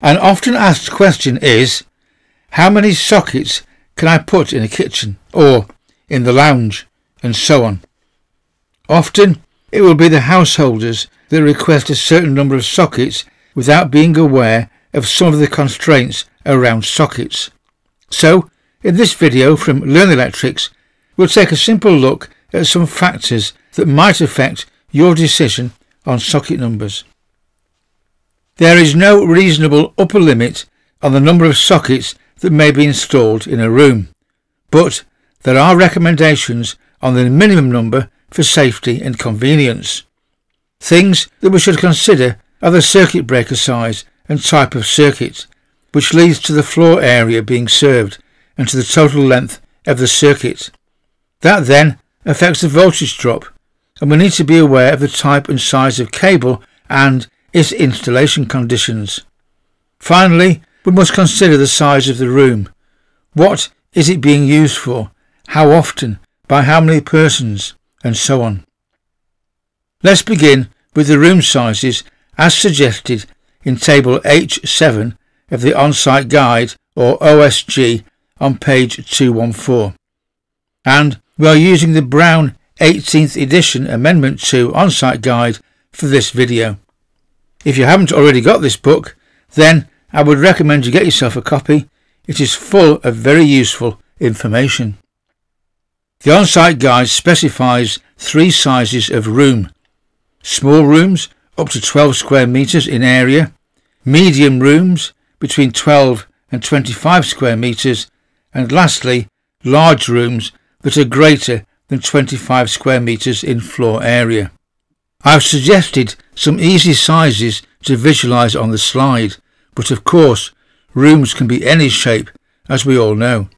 An often asked question is, how many sockets can I put in a kitchen or in the lounge and so on? Often it will be the householders that request a certain number of sockets without being aware of some of the constraints around sockets. So, in this video from Learn Electrics, we'll take a simple look at some factors that might affect your decision on socket numbers. There is no reasonable upper limit on the number of sockets that may be installed in a room, but there are recommendations on the minimum number for safety and convenience. Things that we should consider are the circuit breaker size and type of circuit, which leads to the floor area being served and to the total length of the circuit. That then affects the voltage drop, and we need to be aware of the type and size of cable and its installation conditions. Finally, we must consider the size of the room. What is it being used for? How often? By how many persons? And so on. Let's begin with the room sizes as suggested in Table H7 of the On-Site Guide or OSG on page 214. And we are using the Brown 18th edition Amendment 2 On-Site Guide for this video. If you haven't already got this book, then I would recommend you get yourself a copy. It is full of very useful information. The on-site guide specifies three sizes of room. Small rooms up to 12 square metres in area, medium rooms between 12 and 25 square metres, and lastly, large rooms that are greater than 25 square metres in floor area. I've suggested some easy sizes to visualise on the slide, but of course, rooms can be any shape, as we all know.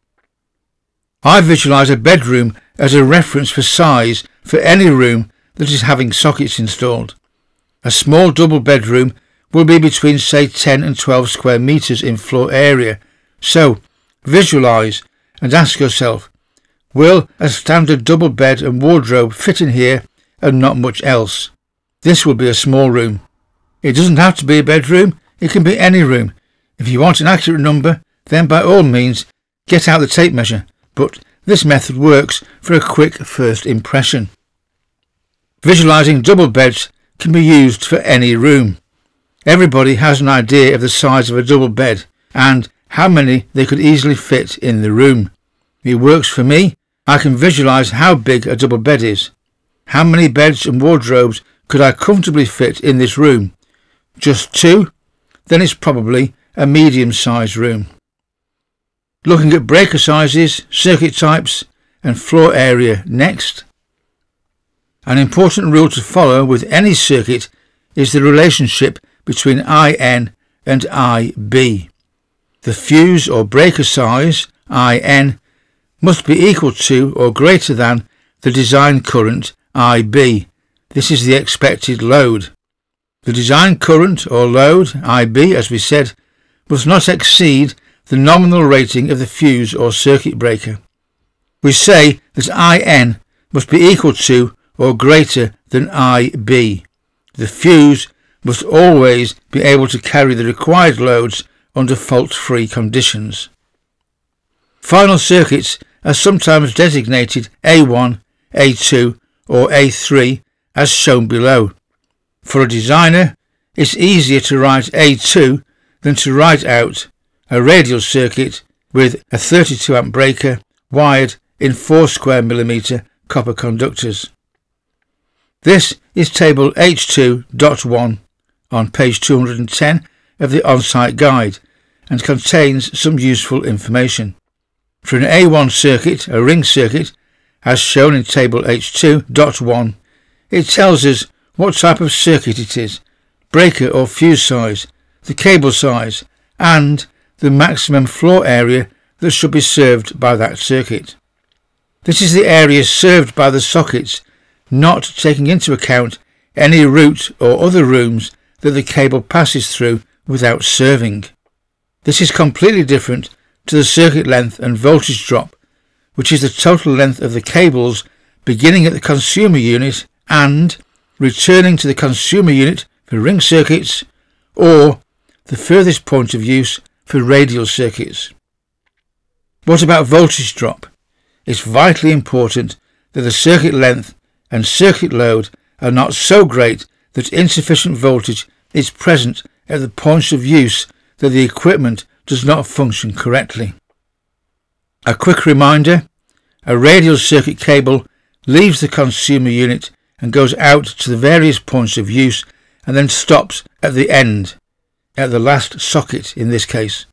I visualise a bedroom as a reference for size for any room that is having sockets installed. A small double bedroom will be between say 10 and 12 square metres in floor area. So, visualise and ask yourself, will a standard double bed and wardrobe fit in here and not much else? This will be a small room. It doesn't have to be a bedroom, it can be any room. If you want an accurate number, then by all means get out the tape measure but this method works for a quick first impression. Visualizing double beds can be used for any room. Everybody has an idea of the size of a double bed and how many they could easily fit in the room. It works for me. I can visualize how big a double bed is. How many beds and wardrobes could I comfortably fit in this room? Just two? Then it's probably a medium-sized room looking at breaker sizes, circuit types and floor area next. An important rule to follow with any circuit is the relationship between IN and IB. The fuse or breaker size, IN, must be equal to or greater than the design current, IB. This is the expected load. The design current or load, IB, as we said, must not exceed the nominal rating of the fuse or circuit breaker. We say that IN must be equal to or greater than IB. The fuse must always be able to carry the required loads under fault-free conditions. Final circuits are sometimes designated A1, A2 or A3 as shown below. For a designer, it's easier to write A2 than to write out a radial circuit with a 32 amp breaker wired in 4 square millimeter copper conductors. This is table H2.1 on page 210 of the on-site guide and contains some useful information. For an A1 circuit, a ring circuit, as shown in table H2.1, it tells us what type of circuit it is, breaker or fuse size, the cable size, and the maximum floor area that should be served by that circuit. This is the area served by the sockets, not taking into account any route or other rooms that the cable passes through without serving. This is completely different to the circuit length and voltage drop, which is the total length of the cables beginning at the consumer unit and returning to the consumer unit for ring circuits or the furthest point of use for radial circuits. What about voltage drop? It's vitally important that the circuit length and circuit load are not so great that insufficient voltage is present at the points of use that the equipment does not function correctly. A quick reminder, a radial circuit cable leaves the consumer unit and goes out to the various points of use and then stops at the end, at the last socket in this case.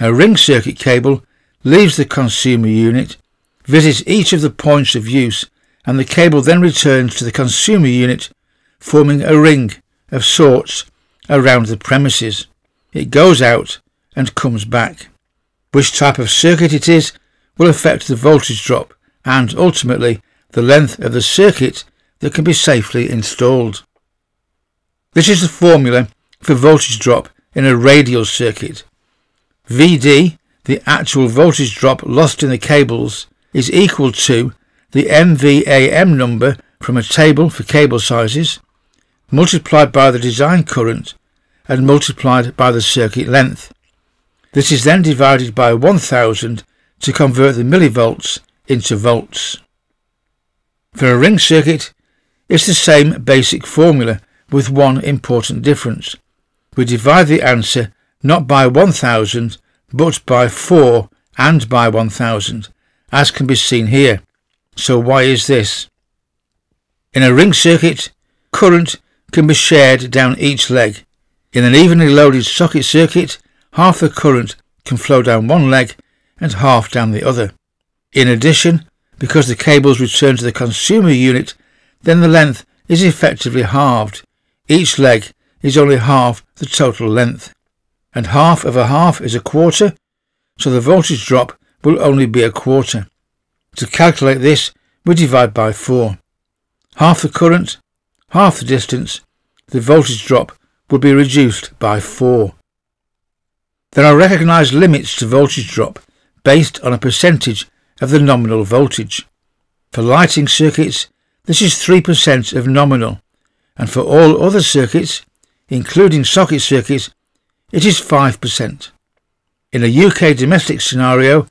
A ring circuit cable leaves the consumer unit, visits each of the points of use and the cable then returns to the consumer unit forming a ring of sorts around the premises. It goes out and comes back. Which type of circuit it is will affect the voltage drop and ultimately the length of the circuit that can be safely installed. This is the formula for voltage drop in a radial circuit. VD, the actual voltage drop lost in the cables, is equal to the MVAM number from a table for cable sizes, multiplied by the design current and multiplied by the circuit length. This is then divided by 1000 to convert the millivolts into volts. For a ring circuit, it's the same basic formula with one important difference. We divide the answer not by 1000 but by 4 and by 1000 as can be seen here. So why is this? In a ring circuit, current can be shared down each leg. In an evenly loaded socket circuit, half the current can flow down one leg and half down the other. In addition, because the cables return to the consumer unit, then the length is effectively halved. Each leg is only half the total length. And half of a half is a quarter, so the voltage drop will only be a quarter. To calculate this, we divide by 4. Half the current, half the distance, the voltage drop would be reduced by 4. There are recognised limits to voltage drop based on a percentage of the nominal voltage. For lighting circuits, this is 3% of nominal, and for all other circuits, including socket circuits, it is 5%. In a UK domestic scenario,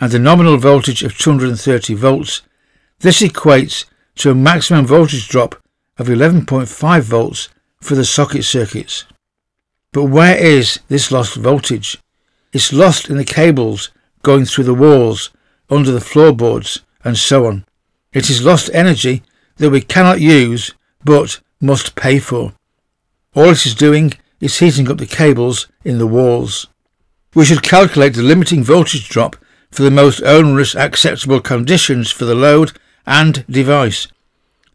and a nominal voltage of 230 volts, this equates to a maximum voltage drop of 11.5 volts for the socket circuits. But where is this lost voltage? It's lost in the cables going through the walls, under the floorboards, and so on. It is lost energy that we cannot use but must pay for. All it is doing is heating up the cables in the walls. We should calculate the limiting voltage drop for the most onerous acceptable conditions for the load and device,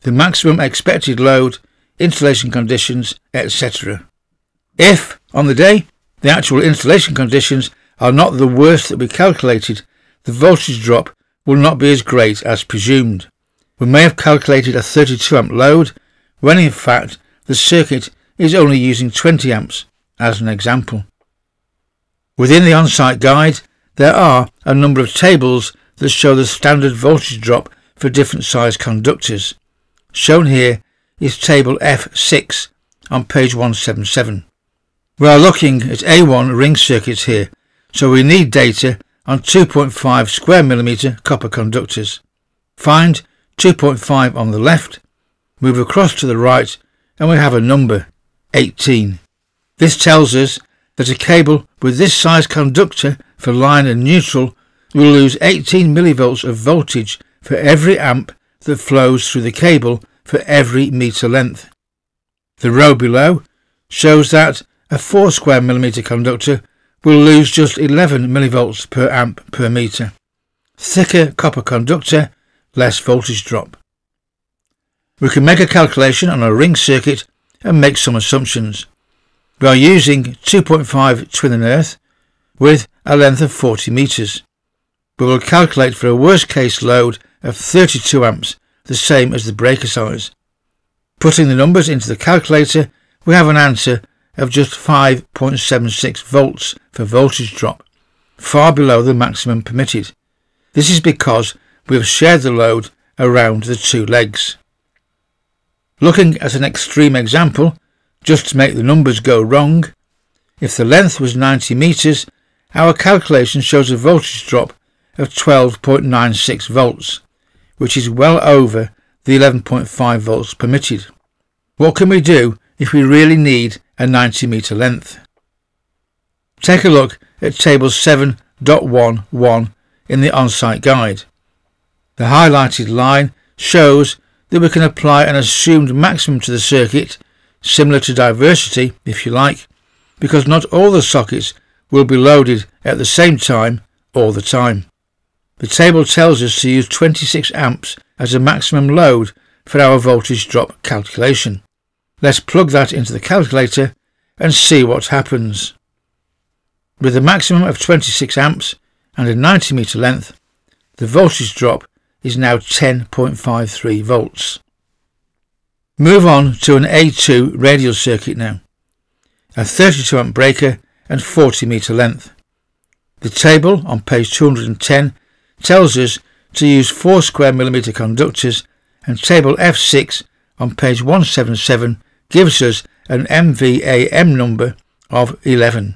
the maximum expected load, installation conditions, etc. If, on the day, the actual installation conditions are not the worst that we calculated, the voltage drop will not be as great as presumed. We may have calculated a 32 amp load when in fact the circuit is only using 20 amps as an example. Within the on-site guide there are a number of tables that show the standard voltage drop for different size conductors. Shown here is table F6 on page 177. We are looking at A1 ring circuits here, so we need data on 2.5 square millimeter copper conductors. Find 2.5 on the left, move across to the right, and we have a number, 18. This tells us that a cable with this size conductor for line and neutral will lose 18 millivolts of voltage for every amp that flows through the cable for every metre length. The row below shows that a 4 square millimetre conductor will lose just 11 millivolts per amp per metre. Thicker copper conductor, less voltage drop. We can make a calculation on a ring circuit and make some assumptions. We are using 2.5 twin and earth with a length of 40 metres. We will calculate for a worst case load of 32 amps, the same as the breaker size. Putting the numbers into the calculator, we have an answer of just 5.76 volts for voltage drop, far below the maximum permitted. This is because we have shared the load around the two legs. Looking at an extreme example, just to make the numbers go wrong, If the length was 90 metres, our calculation shows a voltage drop of 12.96 volts, which is well over the 11.5 volts permitted. What can we do if we really need a 90 metre length? Take a look at table 7.11 in the on-site guide. The highlighted line shows that we can apply an assumed maximum to the circuit, similar to diversity if you like, because not all the sockets will be loaded at the same time all the time. The table tells us to use 26 amps as a maximum load for our voltage drop calculation. Let's plug that into the calculator and see what happens. With a maximum of 26 amps and a 90 metre length, the voltage drop is now 10.53 volts. Move on to an A2 radial circuit now. A 32 amp breaker and 40 metre length. The table on page 210 tells us to use 4 square millimetre conductors and table F6 on page 177 gives us an MVAM number of 11.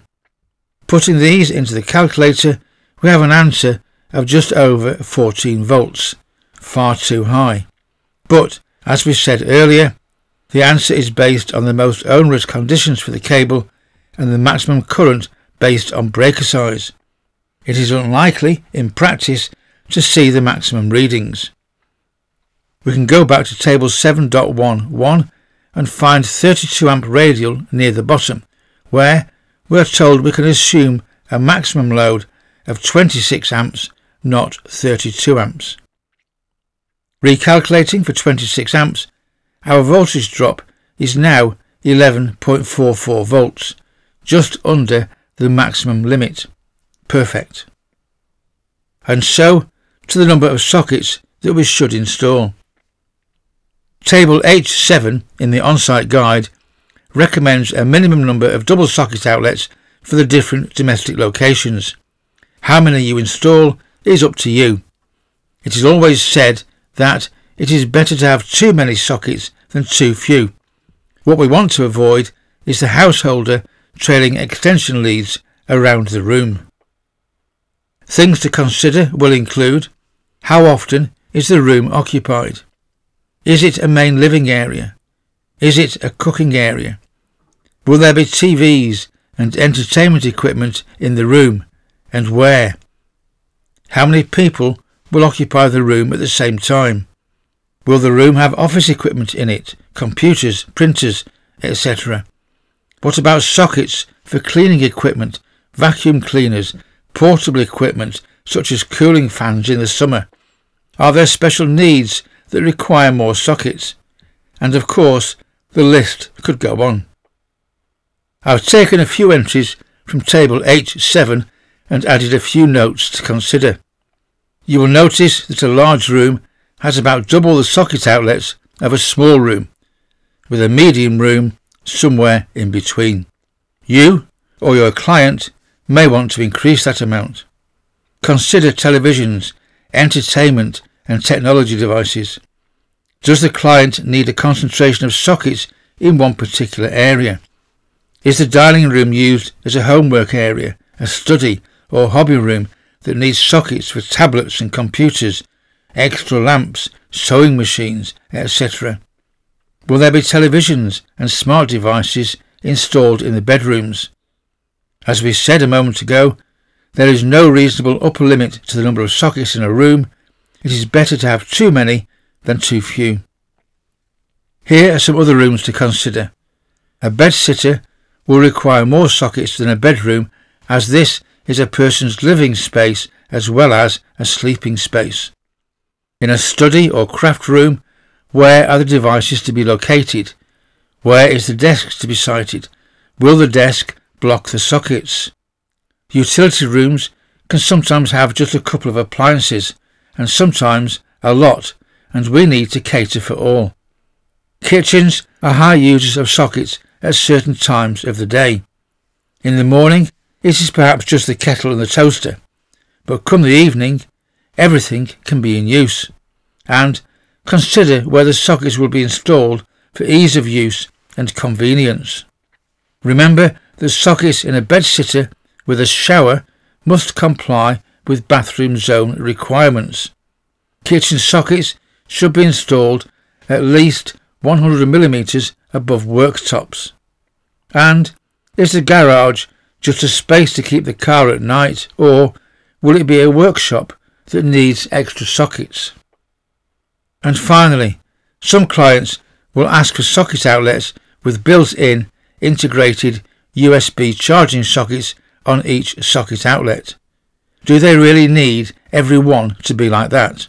Putting these into the calculator we have an answer of just over 14 volts, far too high. But, as we said earlier, the answer is based on the most onerous conditions for the cable and the maximum current based on breaker size. It is unlikely, in practice, to see the maximum readings. We can go back to table 7.11 and find 32 amp radial near the bottom, where we are told we can assume a maximum load of 26 amps, not 32 amps. Recalculating for 26 amps, our voltage drop is now 11.44 volts, just under the maximum limit. Perfect. And so to the number of sockets that we should install. Table H7 in the on-site guide recommends a minimum number of double socket outlets for the different domestic locations. How many you install is up to you. It is always said that it is better to have too many sockets than too few. What we want to avoid is the householder trailing extension leads around the room. Things to consider will include how often is the room occupied? Is it a main living area? Is it a cooking area? Will there be TVs and entertainment equipment in the room and where? How many people will occupy the room at the same time? Will the room have office equipment in it, computers, printers, etc.? What about sockets for cleaning equipment, vacuum cleaners, portable equipment such as cooling fans in the summer? Are there special needs that require more sockets? And of course, the list could go on. I've taken a few entries from table H7 and added a few notes to consider. You will notice that a large room has about double the socket outlets of a small room, with a medium room somewhere in between. You or your client may want to increase that amount. Consider televisions, entertainment and technology devices. Does the client need a concentration of sockets in one particular area? Is the dining room used as a homework area, a study or hobby room that needs sockets for tablets and computers, extra lamps, sewing machines, etc.? Will there be televisions and smart devices installed in the bedrooms? As we said a moment ago, there is no reasonable upper limit to the number of sockets in a room. It is better to have too many than too few. Here are some other rooms to consider. A bed sitter will require more sockets than a bedroom as this is a person's living space as well as a sleeping space. In a study or craft room, where are the devices to be located? Where is the desk to be sited? Will the desk block the sockets? Utility rooms can sometimes have just a couple of appliances and sometimes a lot and we need to cater for all. Kitchens are high users of sockets at certain times of the day. In the morning it is perhaps just the kettle and the toaster, but come the evening everything can be in use. And Consider where the sockets will be installed for ease of use and convenience. Remember the sockets in a bedsitter with a shower must comply with bathroom zone requirements. Kitchen sockets should be installed at least 100mm above worktops. And is the garage just a space to keep the car at night or will it be a workshop that needs extra sockets? And finally, some clients will ask for socket outlets with built-in integrated USB charging sockets on each socket outlet. Do they really need every one to be like that?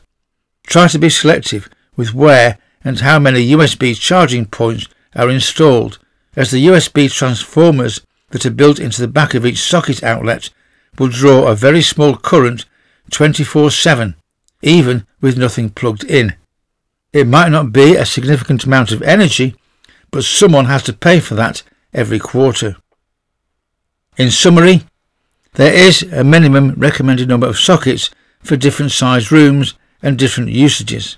Try to be selective with where and how many USB charging points are installed as the USB transformers that are built into the back of each socket outlet will draw a very small current 24-7, even with nothing plugged in. It might not be a significant amount of energy, but someone has to pay for that every quarter. In summary, there is a minimum recommended number of sockets for different sized rooms and different usages.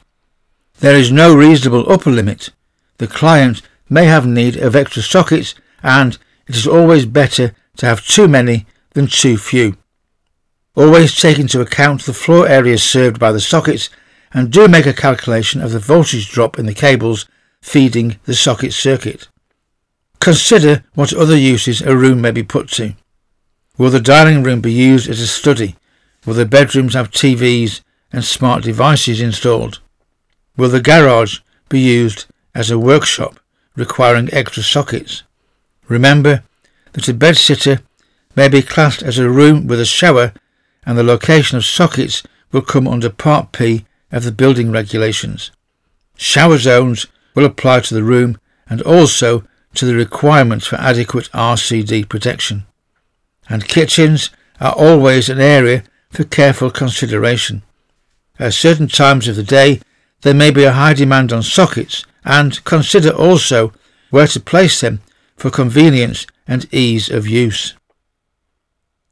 There is no reasonable upper limit. The client may have need of extra sockets and it is always better to have too many than too few. Always take into account the floor areas served by the sockets and do make a calculation of the voltage drop in the cables feeding the socket circuit. Consider what other uses a room may be put to. Will the dining room be used as a study? Will the bedrooms have TVs and smart devices installed? Will the garage be used as a workshop requiring extra sockets? Remember that a bedsitter may be classed as a room with a shower and the location of sockets will come under Part P of the building regulations. Shower zones will apply to the room and also to the requirements for adequate RCD protection. And kitchens are always an area for careful consideration. At certain times of the day, there may be a high demand on sockets, and consider also where to place them for convenience and ease of use.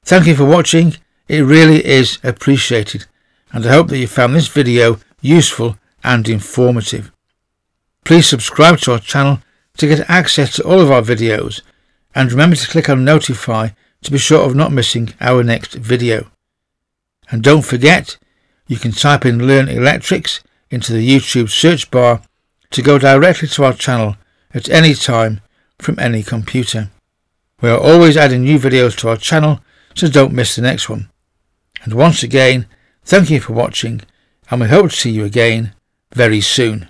Thank you for watching. It really is appreciated, and I hope that you found this video useful and informative. Please subscribe to our channel to get access to all of our videos and remember to click on notify to be sure of not missing our next video. And don't forget, you can type in Learn Electrics into the YouTube search bar to go directly to our channel at any time from any computer. We are always adding new videos to our channel, so don't miss the next one. And once again, thank you for watching, and we hope to see you again very soon.